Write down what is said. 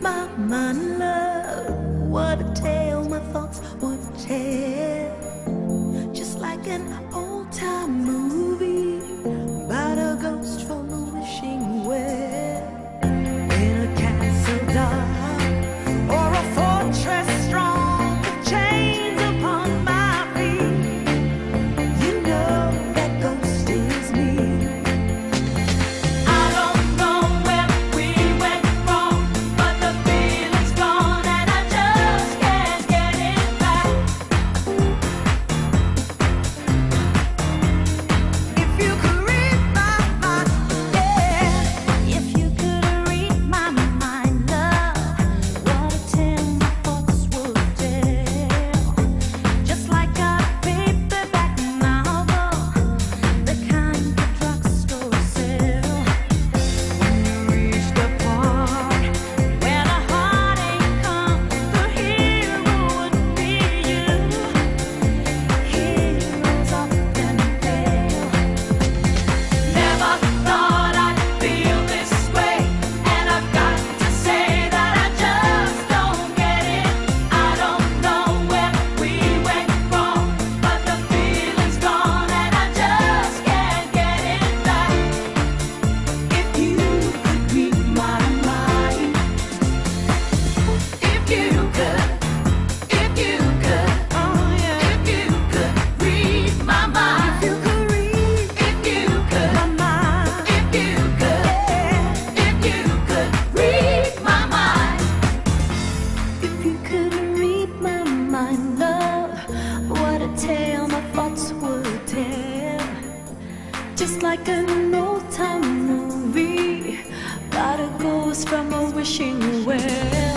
my mind, love. What a tale my thoughts would tell. Just like an old time movie. just like an old time movie. Gotta go from a wishing well.